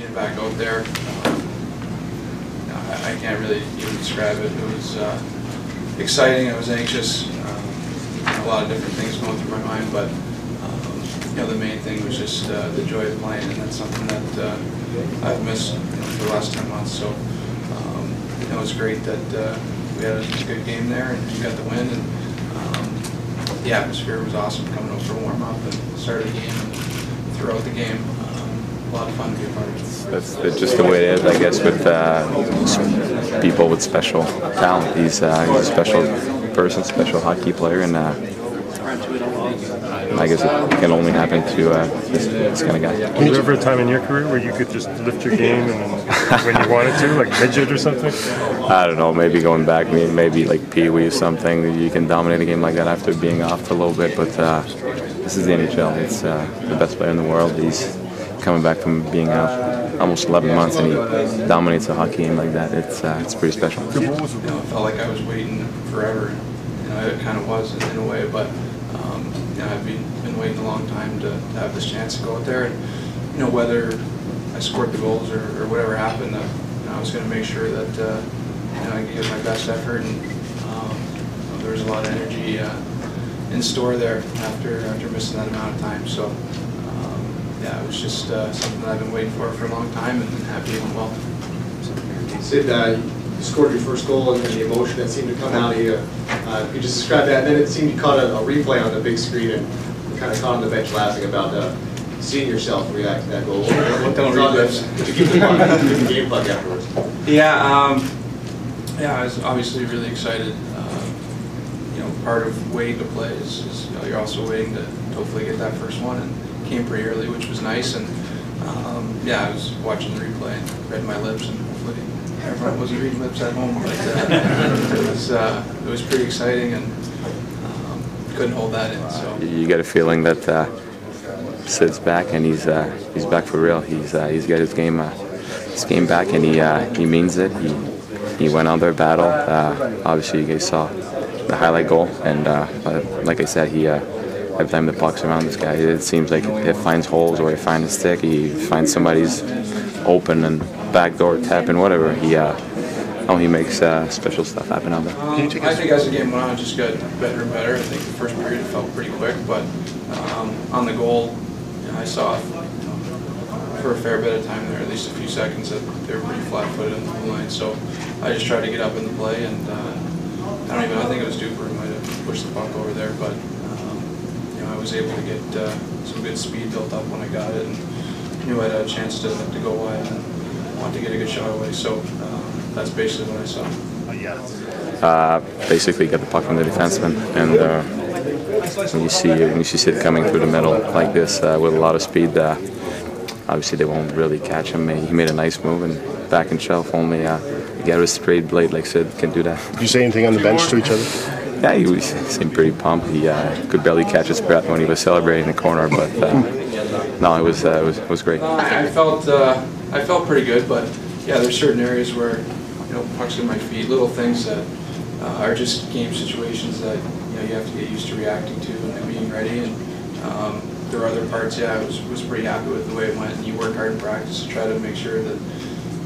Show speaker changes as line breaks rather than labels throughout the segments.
being back out there. Um, I, I can't really even describe it. It was uh, exciting. I was anxious. Um, a lot of different things going through my mind, but um, you know, the main thing was just uh, the joy of playing, and that's something that uh, I've missed you know, for the last 10 months. So um, you know, it was great that uh, we had a good game there and got the win. And um, the atmosphere was awesome coming out for warm up and start of the game and throughout the game. Um, a lot of fun to be a part of.
That's that's just the way it is, I guess, with uh, people with special talent. He's, uh, he's a special person, special hockey player, and uh, I guess it can only happen to uh, this, this kind of guy.
Was there ever a time in your career where you could just lift your game and when you wanted to, like midget or something?
I don't know, maybe going back, maybe like Pee Wee or something. You can dominate a game like that after being off for a little bit, but uh, this is the NHL. It's uh, the best player in the world. He's coming back from being out almost 11 months, and he dominates a hockey game like that. It's uh, it's pretty special.
You know, it felt like I was waiting forever. You know, it kind of was in a way, but um, you know, I've been, been waiting a long time to, to have this chance to go out there, and you know, whether I scored the goals or, or whatever happened, uh, you know, I was going to make sure that uh, you know I give my best effort, and um, there was a lot of energy uh, in store there after after missing that amount of time. So. Yeah, it was just uh, something that I've been waiting for for a long time, and happy it went well. So.
Sid, uh, you scored your first goal and then the emotion that seemed to come out of you. Uh, Could you just describe that? And then it seemed you caught a a replay on the big screen and kind of caught on the bench laughing about uh, seeing yourself react to that goal. What- what
Don't read lips.
Did you keep the puck, keep the game puck afterwards?
Yeah, um, yeah, I was obviously really excited. Uh, you know, part of waiting to play is, is you know, you're also waiting to hopefully get that first one, and came pretty early, which was nice. And um, yeah, I was watching the replay and read my lips, and hopefully everyone wasn't reading lips at home, but uh, it was uh, it was pretty exciting, and um, couldn't hold that in. So.
You get a feeling that uh, Sid's back, and he's uh, he's back for real. He's uh, he's got his game uh, his game back, and he he means it. He he went out there battle. Uh, obviously, you guys saw the highlight goal, and like I said, he. Every time the puck's around this guy, it seems like it finds holes or he finds a stick, he finds somebody's open and backdoor tapping, whatever. He uh, oh, he makes uh, special stuff happen out there.
I think as the game went on, it just got better and better. I think the first period felt pretty quick, but um, on the goal, I saw for a fair bit of time there, at least a few seconds, that they were pretty flat-footed on the line. So I just tried to get up in the play, and uh, I don't even. I think it was Duper who might have pushed the puck over there, but um, you know, I was able to get uh, some good speed built up when I got it, and knew I had a chance to, to go wide and wanted to get a good shot away. So um, that's basically what I saw.
uh, basically get the puck from the defenseman. And uh, when you see when you see Sid coming through the middle like this uh, with a lot of speed, uh, obviously they won't really catch him. He made a nice move and back and shelf only. Uh, you get a straight blade like Sid can do that.
Did you say anything on the bench to each other?
Yeah, he was he seemed pretty pumped. He uh, could barely catch his breath when he was celebrating in the corner, but uh, no, it was uh, it was it was great.
I I felt uh, I felt pretty good, but yeah, there's certain areas where you know pucks in my feet, little things that uh, are just game situations that you know you have to get used to reacting to and being ready. And um, there are other parts, yeah, I was was pretty happy with the way it went. And you work hard in practice to try to make sure that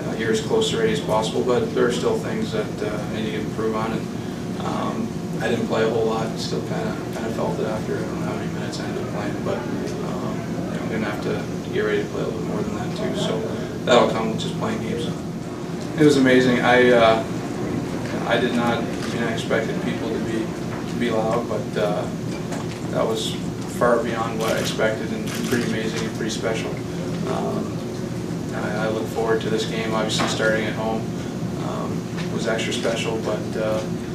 uh, you're as close to ready as possible. But there are still things that uh, I need to improve on. And um, I didn't play a whole lot. Still kind of kind of felt it after I don't know how many minutes I ended up playing, but. Um, you know, I'm gonna have to get ready to play a little more than that too. So that'll come with just playing games. It was amazing. I uh, I did not. I mean, I expected people to be to be loud, but uh, that was far beyond what I expected, and pretty amazing and pretty special. Um, I, I look forward to this game. Obviously, starting at home um, was extra special, but uh, you know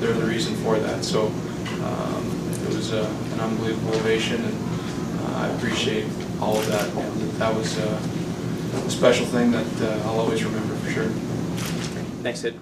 they're the reason for that. So um, it was uh, an unbelievable ovation, and uh, I appreciate all of that. Know, that, was uh, a special thing that uh, I'll always remember for sure.
Thanks, Sid.